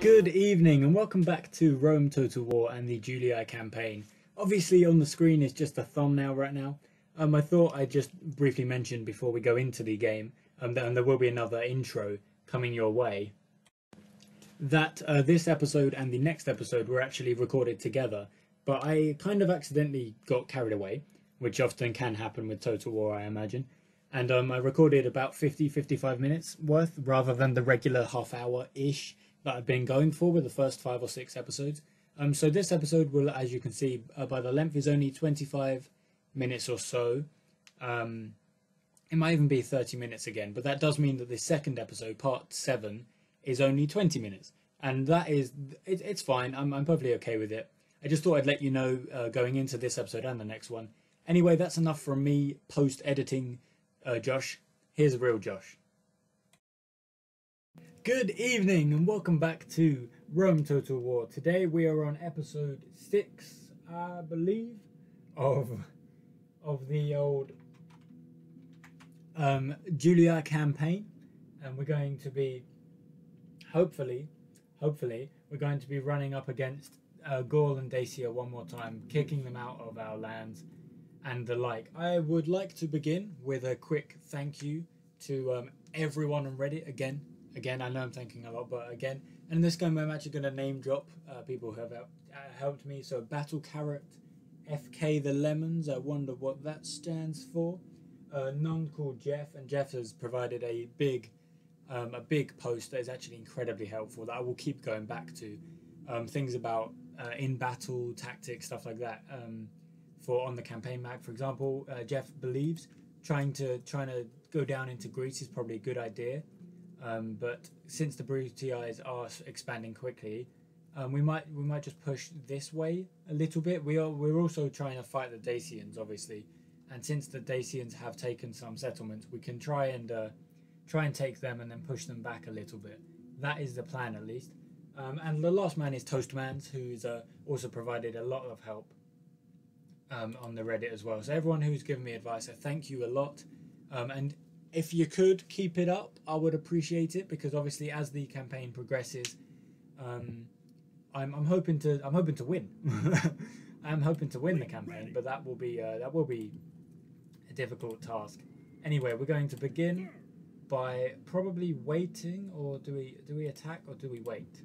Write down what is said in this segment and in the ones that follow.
Good evening and welcome back to Rome Total War and the Julii campaign. Obviously on the screen is just a thumbnail right now. Um, I thought I'd just briefly mention before we go into the game, um, and there will be another intro coming your way, that uh, this episode and the next episode were actually recorded together, but I kind of accidentally got carried away, which often can happen with Total War I imagine, and um, I recorded about 50-55 minutes worth rather than the regular half hour-ish that I've been going for with the first five or six episodes. Um, so this episode will, as you can see uh, by the length, is only 25 minutes or so. Um, it might even be 30 minutes again, but that does mean that the second episode, part seven, is only 20 minutes. And that is, it, it's fine. I'm, I'm perfectly okay with it. I just thought I'd let you know uh, going into this episode and the next one. Anyway, that's enough from me post editing uh, Josh. Here's a real Josh. Good evening and welcome back to Rome Total War. Today we are on episode six, I believe, of of the old um, Julii campaign, and we're going to be hopefully, hopefully, we're going to be running up against uh, Gaul and Dacia one more time, kicking them out of our lands and the like. I would like to begin with a quick thank you to um, everyone on Reddit again again, I know I'm thanking a lot, but again, and in this game, I'm actually going to name drop uh, people who have helped, uh, helped me. So, Battle Carrot, FK the Lemons, I wonder what that stands for. Uh, none called Jeff, and Jeff has provided a big, um, a big post that is actually incredibly helpful that I will keep going back to. Um, things about uh, in battle tactics, stuff like that. Um, for on the campaign map, for example, uh, Jeff believes trying to trying to go down into Greece is probably a good idea um, but since the Brutii's are expanding quickly, um, we might we might just push this way a little bit. We are we're also trying to fight the Dacians, obviously, and since the Dacians have taken some settlements, we can try and uh, try and take them and then push them back a little bit. That is the plan, at least. Um, and the last man is Toastmans, who's uh, also provided a lot of help um, on the Reddit as well. So everyone who's given me advice, I thank you a lot. Um, and if you could keep it up, I would appreciate it because obviously as the campaign progresses, um, I'm, I'm hoping to I'm hoping to win. I'm hoping to win the campaign, but that will be uh, that will be a difficult task. Anyway, we're going to begin by probably waiting, or do we do we attack or do we wait?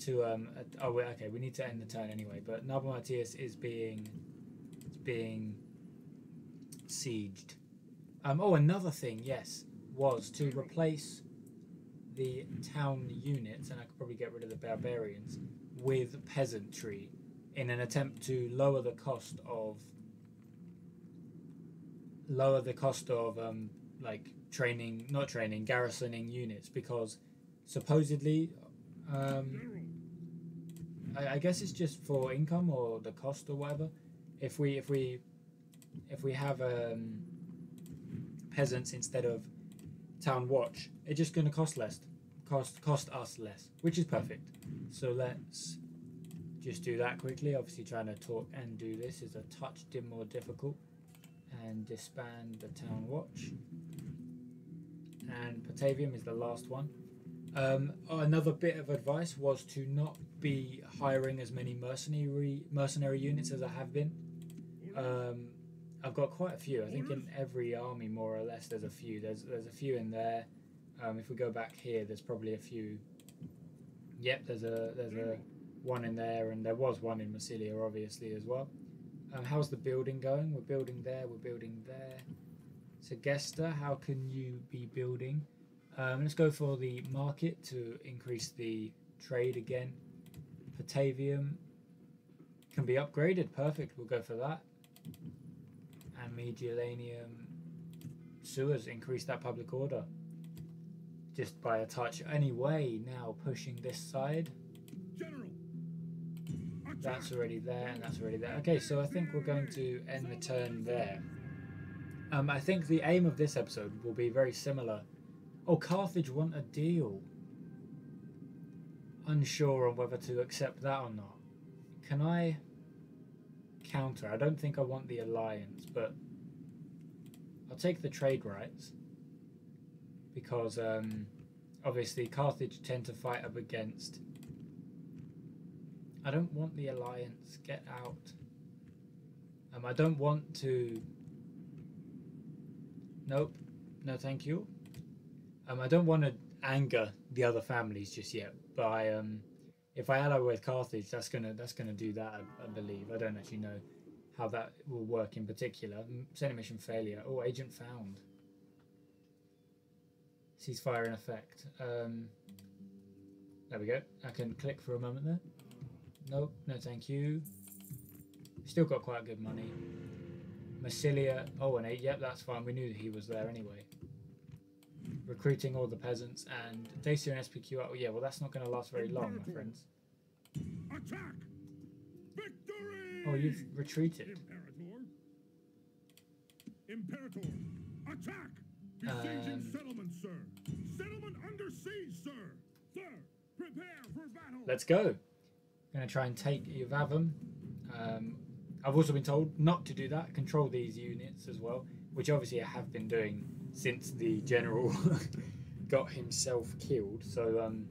To um oh wait, okay we need to end the turn anyway. But Narbo Martius is being is being sieged. Um, oh, another thing, yes, was to replace the town units, and I could probably get rid of the barbarians, with peasantry in an attempt to lower the cost of lower the cost of um, like training, not training, garrisoning units because supposedly, um, I, I guess it's just for income or the cost or whatever. If we if we if we have um, peasants instead of town watch, it's just going to cost less, cost cost us less, which is perfect. So let's just do that quickly. Obviously, trying to talk and do this is a touch more difficult. And disband the town watch. And Patavium is the last one. Um, another bit of advice was to not be hiring as many mercenary mercenary units as I have been. Um, I've got quite a few. I think in every army, more or less, there's a few. There's there's a few in there. Um, if we go back here, there's probably a few. Yep, there's a there's a one in there, and there was one in Massilia, obviously as well. Um, how's the building going? We're building there. We're building there. Segesta, how can you be building? Um, let's go for the market to increase the trade again. Patavium can be upgraded. Perfect. We'll go for that and Mediolanum sewers increase that public order just by a touch. Anyway, now pushing this side. General. That's already there, and that's already there. Okay, so I think we're going to end the turn there. Um, I think the aim of this episode will be very similar. Oh, Carthage want a deal. Unsure on whether to accept that or not. Can I counter. I don't think I want the alliance, but I'll take the trade rights because um, obviously Carthage tend to fight up against. I don't want the alliance. Get out. Um, I don't want to. Nope. No, thank you. Um, I don't want to anger the other families just yet. By um, if I ally with Carthage, that's gonna that's gonna do that. I, I believe. I don't actually know how that will work in particular. Senate mission failure. Oh, agent found. Ceasefire in effect. Um, there we go. I can click for a moment there. Nope, no thank you. Still got quite good money. Massilia. Oh, an eight. Yep, that's fine. We knew that he was there anyway. Recruiting all the peasants and Dacia and SPQ. Oh, yeah, well, that's not going to last very long, my friends. Attack! Victory! Oh, you've retreated. Imperator! Imperator! Attack! Besieging Um, settlement, sir! Settlement under siege, sir! Sir, prepare for battle! Let's go. I'm Going to try and take Iuvavum. Um, I've also been told not to do that. Control these units as well, which obviously I have been doing since the general got himself killed. So um,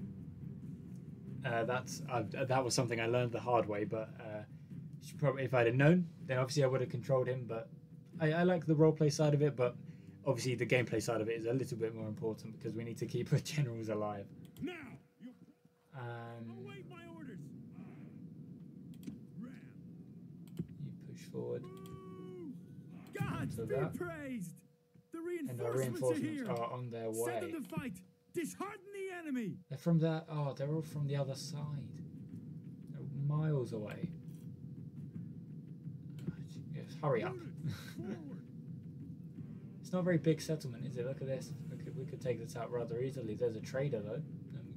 uh, that's uh, that was something I learned the hard way. But uh, probably, if I'd have known, then obviously I would have controlled him. But I, I like the roleplay side of it. But obviously the gameplay side of it is a little bit more important because we need to keep our generals alive. Now! You Um, await my orders! Ram! you push forward. Gods So be praised! The And our reinforcements, reinforcements are here. are on their way. Send them to fight. Dishearten the enemy. They're from the oh, they're all from the other side. They're miles away. Yes, hurry up. It's not a very big settlement, is it? Look at this. We could, we could take this out rather easily. There's a trader though. Um,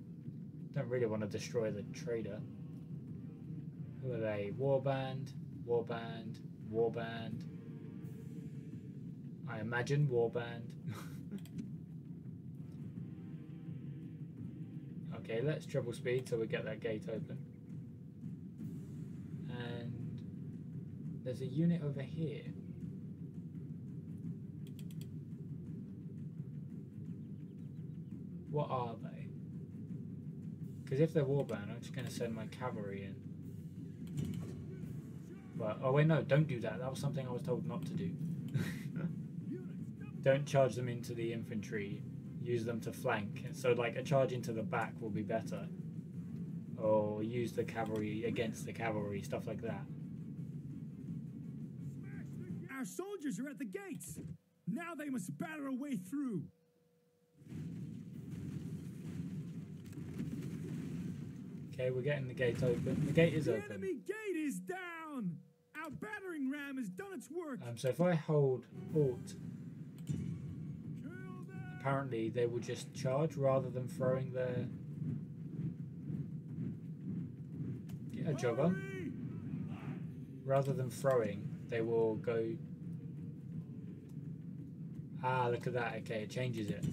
don't really want to destroy the trader. Who are they? Warband, Warband, Warband. I imagine Warband. okay, let's triple speed so we get that gate open. And there's a unit over here. What are they? Because if they're warband, I'm just going to send my cavalry in. But oh wait, no, don't do that. That was something I was told not to do. Don't charge them into the infantry. Use them to flank. So like a charge into the back will be better. Or use the cavalry against the cavalry, stuff like that. Our soldiers are at the gates. Now they must batter a way through. Okay, we're getting the gate open. The gate is the open. enemy gate is down. Our battering ram has done its work. Um, so if I hold Alt! Apparently they will just charge rather than throwing their. Get a jog on. Hurry! Rather than throwing, they will go. Ah, look at that. Okay, it changes it.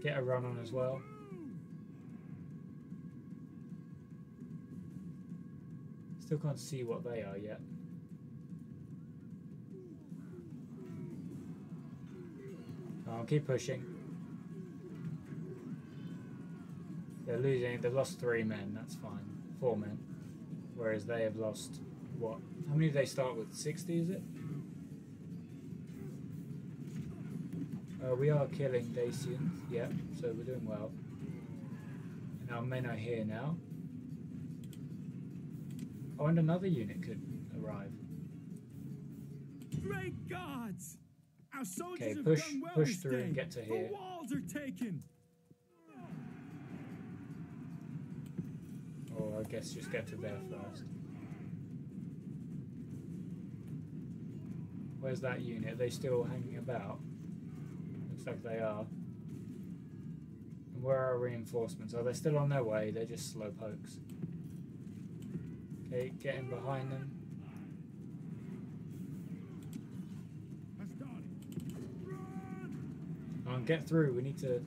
Get a run on as well. Still can't see what they are yet. I'll keep pushing. They're losing. They've lost three men. That's fine. Four men. Whereas they have lost what? How many do they start with? Sixty, is it? Uh, we are killing Dacians. Yep. So we're doing well. And our men are here now. Oh, and another unit could arrive. Great gods! Our soldiers Okay, have push- done well push through and get to here. The walls are taken. Or I guess just get to there first. Where's that unit? Are they still hanging about? Looks like they are. And where are our reinforcements? Are they still on their way? They're just slow pokes. Okay, get in behind them. On, get through. We need to...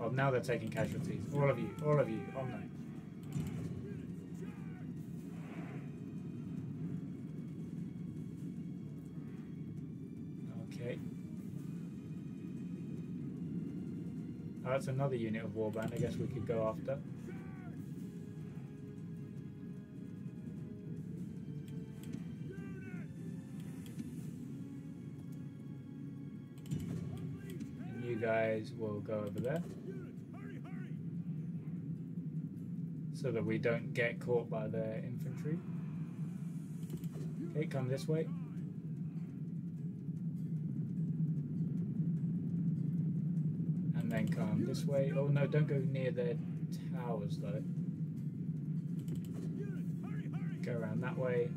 Oh, now they're taking casualties. All of you. All of you. On them. Okay. Oh, that's another unit of warband I guess we could go after. Guys will go over there. So that we don't get caught by the infantry. Okay, come this way. And then come this way. Oh no, don't go near their towers though. Go around that way.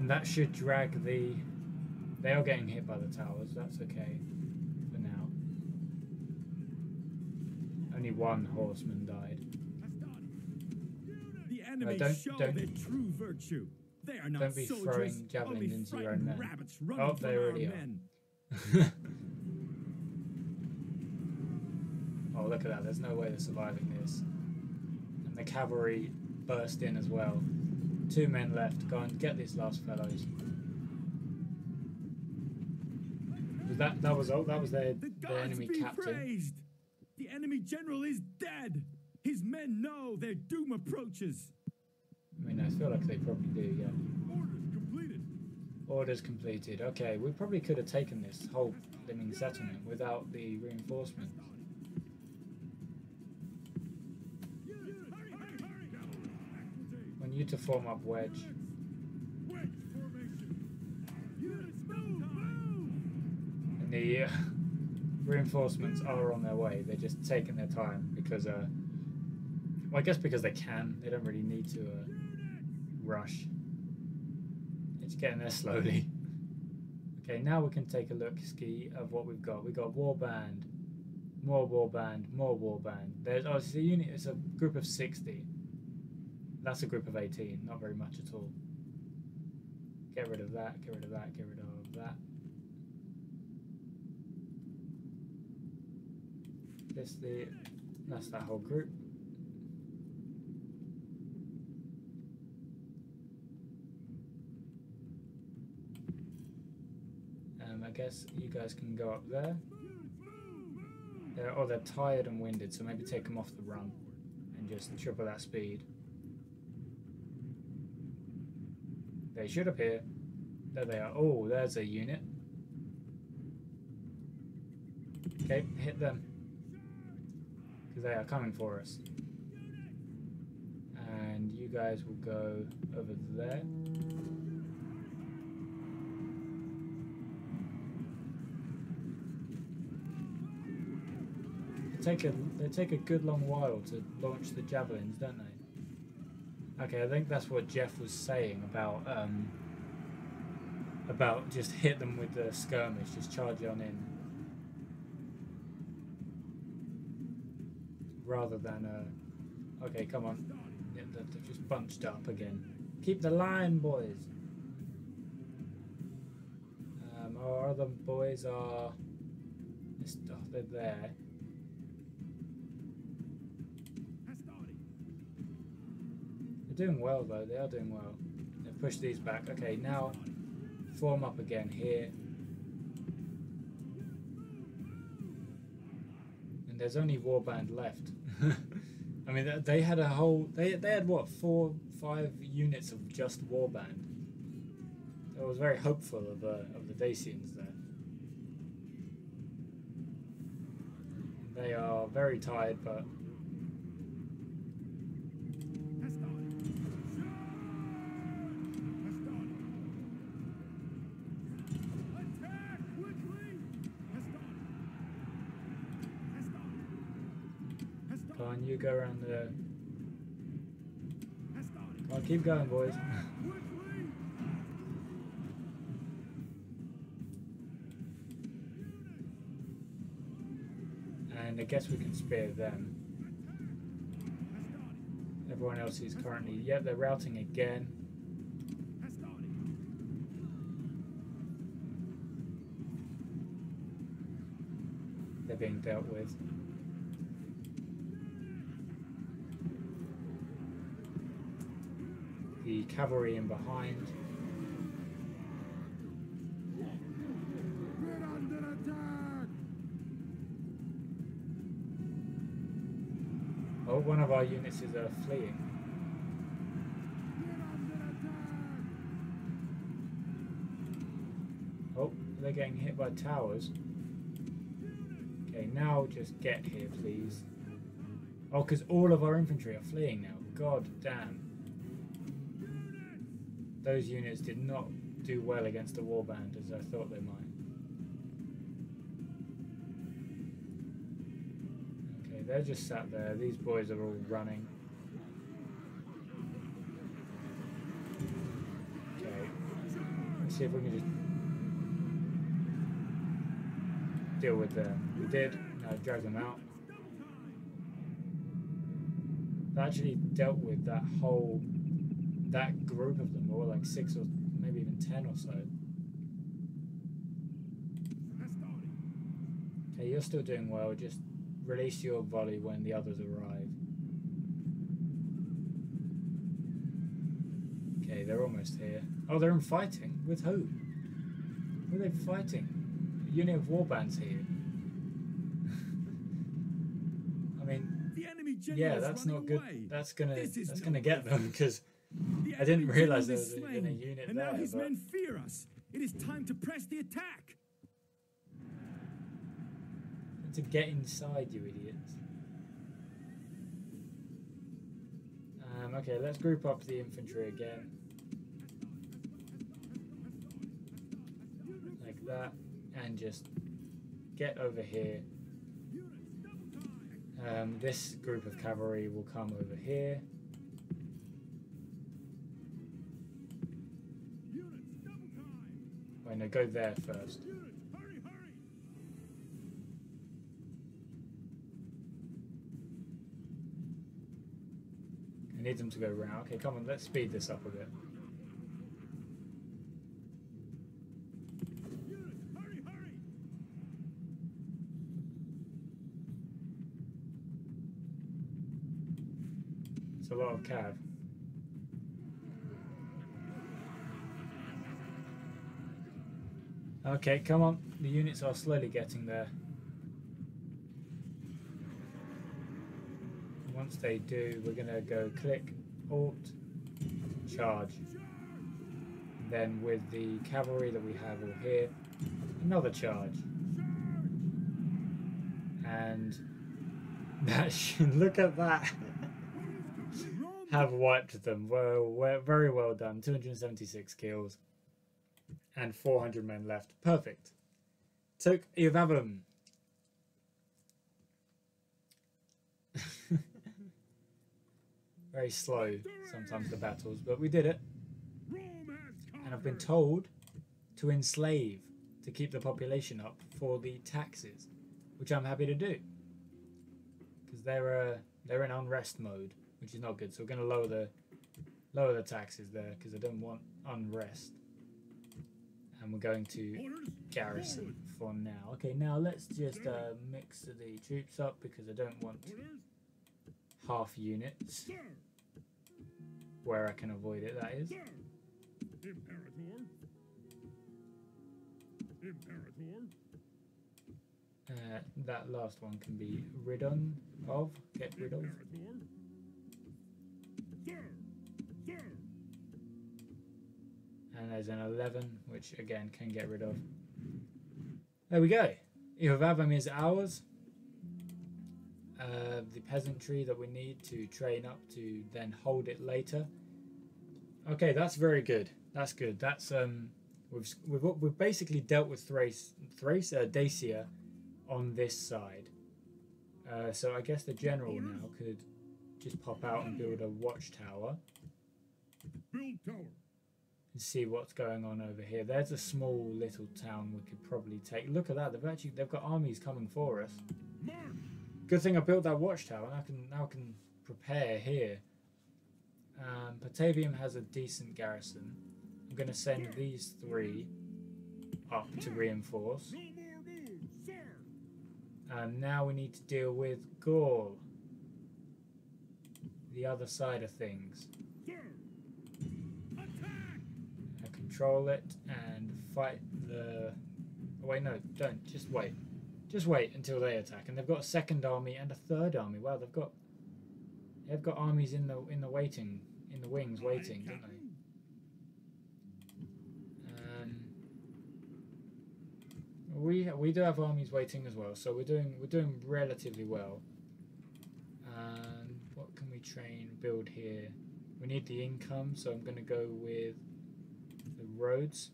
And that should drag the... They are getting hit by the towers, that's okay Only one horseman died. The enemy no, don't, don't, their true virtue. They are not don't be soldiers, throwing javelins into your own men. Oh, they already men. are. oh, look at that. There's no way they're surviving this. And the cavalry burst in as well. Two men left. Go and get these last fellows. That that was oh, that was their, their enemy captain. Praised. The enemy general is dead. His men know their doom approaches. I mean, I feel like they probably do. Yeah. Orders completed. Orders completed. Okay, we probably could have taken this whole living settlement without the reinforcements. Want you to form up wedge. Wedge formation. Units move, move. And the uh, reinforcements are on their way. They're just taking their time because, uh, well, I guess because they can. They don't really need to uh, rush. It's getting there slowly. Okay, now we can take a look ski of what we've got. We've got warband, more warband, more warband. There's oh, it's a unit. It's a group of sixty. That's a group of eighteen. Not very much at all. Get rid of that. Get rid of that. Get rid of that. This the that's that whole group. Um, I guess you guys can go up there. They're, oh, they're tired and winded, so maybe take them off the run and just triple that speed. They should appear. There they are. Oh, there's a unit. Okay, hit them. Because they are coming for us. And you guys will go over there. They take a they take a good long while to launch the javelins, don't they? Okay, I think that's what Jeff was saying about um, about just hit them with the skirmish, just charge on in, rather than uh, okay, come on, yeah, they're, just bunched up again. Keep the line, boys. Um, our other boys are, oh, they're there. They're doing well though. They are doing well. They've pushed these back. Okay, now form up again here. And there's only warband left. I mean, they- had a whole. They they had what four, five units of just warband. I was very hopeful of uh, of the Dacians there. They are very tired, but Attack quickly. Come on, you go around the. On, keep going, boys. and I guess we can spare them. Everyone else is currently. Yeah, they're routing again. They're being dealt with. Cavalry in behind. Oh, one of our units is uh, fleeing. Oh, they're getting hit by towers. Okay, now just get here, please. Oh, because all of our infantry are fleeing now. God damn. Those units did not do well against the warband as I thought they might. Okay, they're just sat there. These boys are all running. Okay, let's see if we can just deal with them. We did. Now drag them out. They actually dealt with that whole that group of them, or like six or maybe even ten or so. Okay, you're still doing well. Just release your volley when the others arrive. Okay, they're almost here. Oh, they're in fighting with who? Who are they fighting? A unit of warbands here. I mean, The enemy yeah, that's not good. away. That's gonna that's gonna get them because I didn't realise general there was even a slain, unit and there, now his but- men fear us. It is time to press the attack. to get inside, you idiots. Um, okay, let's group up the infantry again. Like that, and just get over here. Um, this group of cavalry will come over here. Wait, no, go there first. I need them to go round. Okay, come on, let's speed this up a bit. It's a lot of cav. Okay, come on. The units are slowly getting there. Once they do, we're going to go click, alt, charge. Then with the cavalry that we have all here, another charge. And that should, look at that. have wiped them. Well, well, very well done. 276 kills and 400 men left. Perfect. Took Iuvavum. Very slow sometimes the battles, but we did it. And I've been told to enslave to keep the population up for the taxes, which I'm happy to do. Because they're uh, they're in unrest mode, which is not good. So we're going to lower the lower the taxes there because I don't want unrest. And we're going to garrison for now. Okay, now let's just uh, mix the troops up because I don't want half units where I can avoid it. That is. Uh, that last one can be rid on of. Get rid of. And there's an 11, which again can get rid of. There we go. Iuvavum is ours. Uh, the peasantry that we need to train up to then hold it later. Okay, that's very good. That's good. That's um, we've we've we've basically dealt with Thrace, Thrace, uh, Dacia, on this side. Uh, so I guess the general now could just pop out and build a watchtower Build tower. And see what's going on over here. There's a small little town we could probably take. Look at that. They've actually they've got armies coming for us. Good thing I built that watchtower. I can now can prepare here. Um, has a decent garrison. I'm going to send these three up to reinforce. And now we need to deal with Gaul. The other side of things. Sir. Attack. I control it and fight the. Oh, wait, no, don't. Just wait. Just wait until they attack. And they've got a second army and a third army. Wow, they've got They've got armies in the in the waiting in the wings waiting, don't they? Um, we we do have armies waiting as well, so we're doing we're doing relatively well. And what can we train build here? We need the income, so I'm going to go with roads,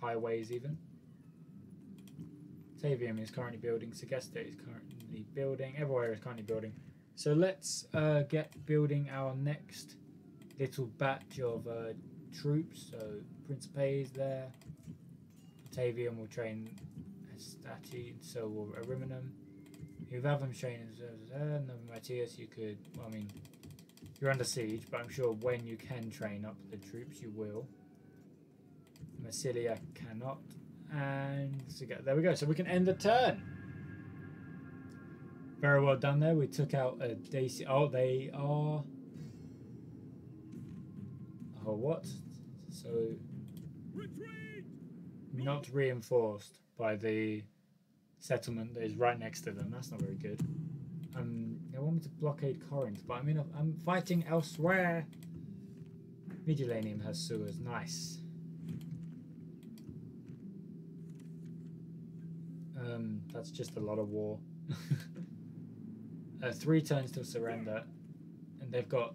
highways even. Tavium is currently building. Segesta is currently building. Everywhere is currently building. So let's uh, get building our next little batch of uh, troops. So Principe is there. Patavium will train Hastati, so will Ariminum. You have them training uh, Narbo Martius, you could, well, I mean, you're under siege, but I'm sure when you can train up the troops, you will. Massilia cannot. And so there we go. So we can end the turn. Very well done there. We took out a Daisy. Oh, they are. Oh, what? So Retreat! not reinforced by the settlement that is right next to them. That's not very good. Um, they want me to blockade Corinth, but I mean, I'm fighting elsewhere. Vigilanium has sewers. Nice. Um, that's just a lot of war. uh, three turns to surrender, and they've got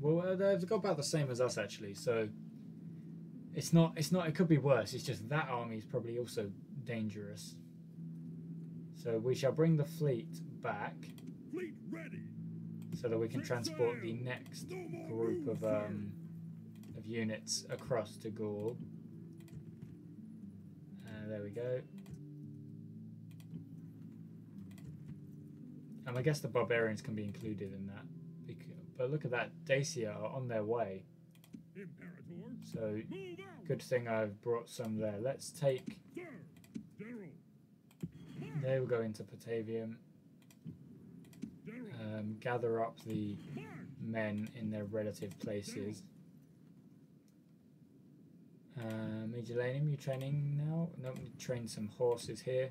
well, uh, they've got about the same as us actually. So it's not. It's not. It could be worse. It's just that army is probably also dangerous. So we shall bring the fleet back Fleet ready! so that we can Set transport the next No group of um, of units across to Gaul. Uh, there we go. And I guess the barbarians can be included in that. But look at that, Dacia are on their way. So good thing I've brought some there. Let's take. They will go into Patavium. Um, gather up the men in their relative places. Uh, Mediolanum, you training now? No, train some horses here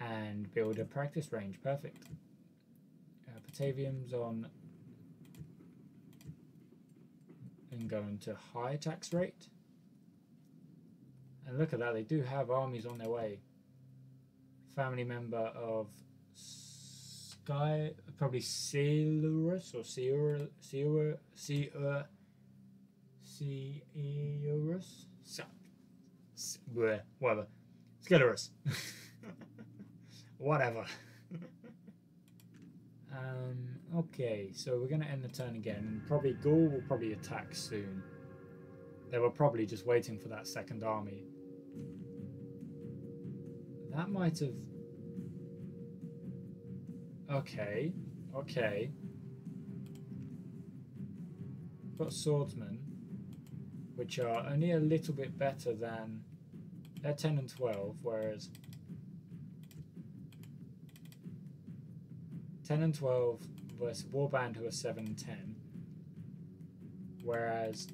and build a practice range. Perfect. Patavium's on and going to high tax rate. And look at that, they do have armies on their way. Family member of Sky, probably Ceurus or Ceur, Ceur, Ceurus? Sa- whatever. Skillerus. whatever. um, okay, so we're going to end the turn again. And probably Gaul will probably attack soon. They were probably just waiting for that second army. That might have. Okay, okay. Got swordsmen, which are only a little bit better than. They're 10 and 12, whereas. 10 and 12 versus Warband, who are 7 and 10. Whereas.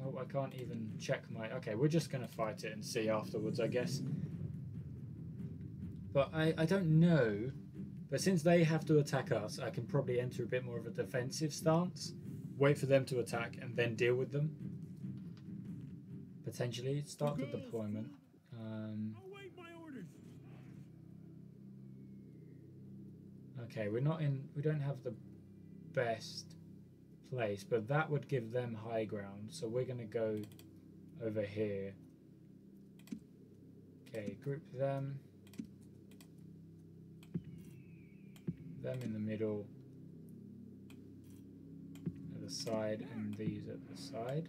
Oh, I can't even check my. Okay, we're just gonna fight it and see afterwards, I guess. But I, I don't know. But since they have to attack us, I can probably enter a bit more of a defensive stance. Wait for them to attack and then deal with them. Potentially start the deployment. Um, Await my orders! Okay, we're not in. We don't have the best place, but that would give them high ground. So we're gonna go over here. Okay, group them. Them in the middle. At the side, and these at the side.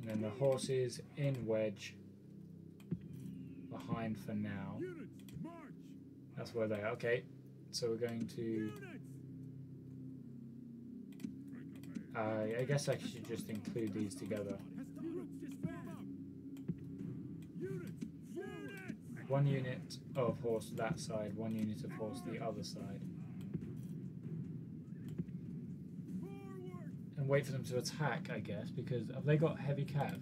And then the horses in wedge behind for now. That's where they are. Okay, so we're going to. Uh, I guess I should just include these together. One unit of horse that side, one unit of horse the other side. And wait for them to attack, I guess, because have they got heavy cav?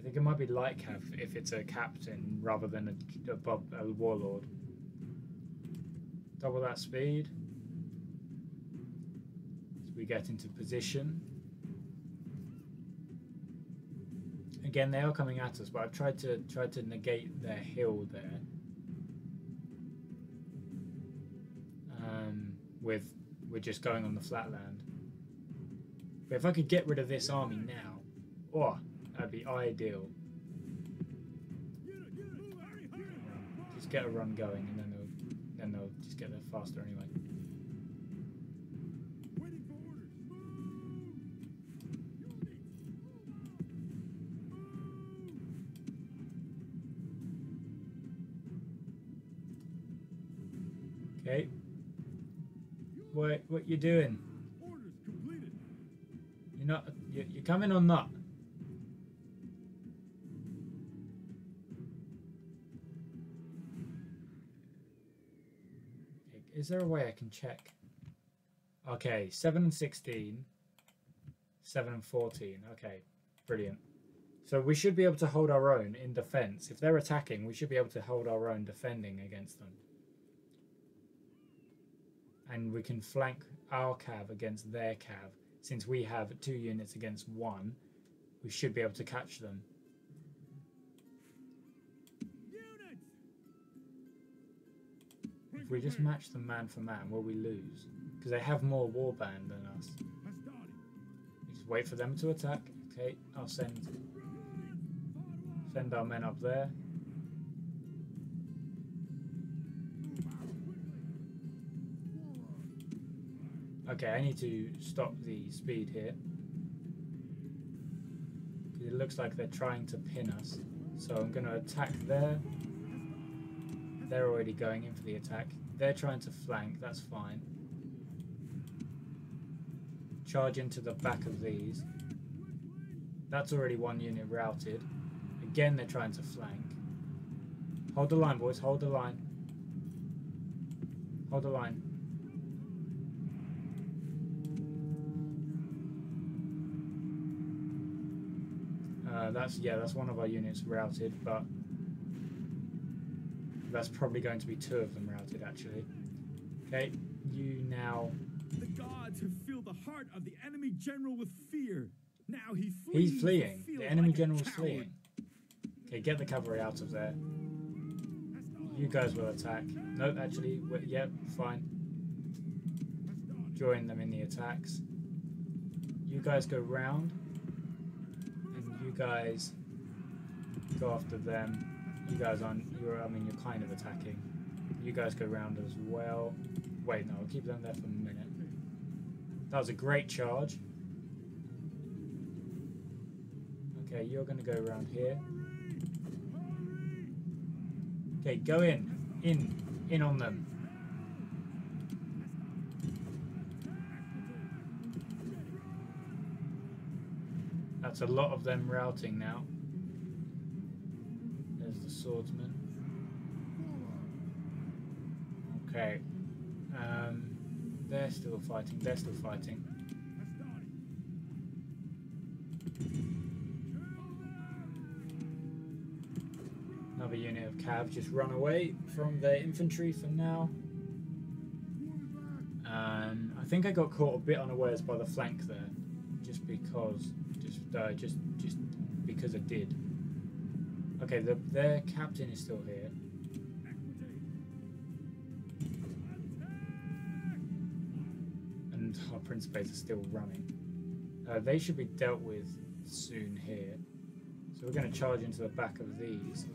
I think it might be cav if it's a captain rather than a, a warlord. Double that speed. As we get into position. Again, they are coming at us, but I've tried to try to negate their hill there. Um, with we're just going on the flatland. But if I could get rid of this army now, oh, that'd be ideal. Just get a run going, and then they'll then they'll just get there faster anyway. Okay. What what you doing? You're not. You you coming or not? Is there a way I can check? Okay, 7 and 16, 7 and 14. Okay, brilliant. So we should be able to hold our own in defense. If they're attacking, we should be able to hold our own defending against them. And we can flank our cav against their cav. Since we have two units against one, we should be able to catch them. If we just mm. match them man for man, will we lose? Because they have more warband than us. Just wait for them to attack. Okay, I'll send send our men up there. Okay, I need to stop the speed here. It looks like they're trying to pin us. So I'm going to attack there. They're already going in for the attack. They're trying to flank, that's fine. Charge into the back of these. That's already one unit routed. Again, they're trying to flank. Hold the line, boys, hold the line. Hold the line. Uh, that's yeah, that's one of our units routed, but that's probably going to be two of them routed actually. Okay, you now. The gods have filled the heart of the enemy general with fear. Now he flees. He's fleeing. The enemy like general's fleeing. Okay, get the cavalry out of there. You guys will attack. Nope, actually, yep, fine. Join them in the attacks. You guys go round, and you guys go after them. You guys aren't. You're. I mean, you're kind of attacking. You guys go round as well. Wait, no, I'll keep them there for a minute. That was a great charge. Okay, you're going to go around here. Okay, go in. In. In on them. That's a lot of them routing now. Swordsman. Okay. Um, they're still fighting. They're still fighting. Another unit of cav just run away from their infantry for now. Um, I think I got caught a bit unawares by the flank there, just because, just uh, just just because I did. Okay, the, their captain is still here. and our principes are still running. Uh, they should be dealt with soon here. So we're going to charge into the back of these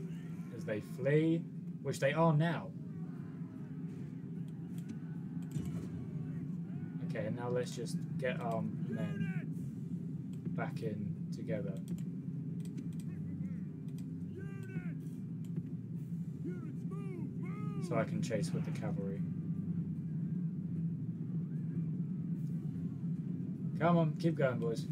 as they flee, which they are now. Okay, now let's just get our men back in together. So I can chase with the cavalry. Come on, keep going, boys.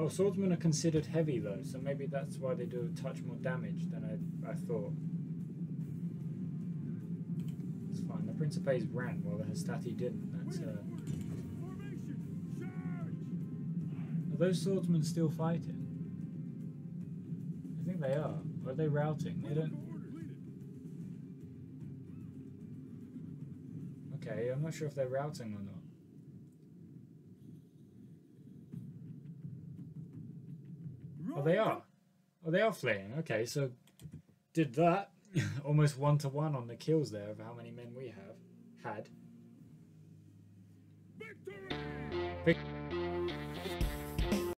Oh, swordsmen are considered heavy though, so maybe that's why they do a touch more damage than I, I thought. It's fine, they're Principes ran while the Hastati didn't. That's uh, those swordsmen still fighting? I think they are. Or are they routing? They don't. Okay, I'm not sure if they're routing or not. Oh, they are. Oh, they are fleeing. Okay, so did that almost one to one on the kills there of how many men we have had. Victory! Vic-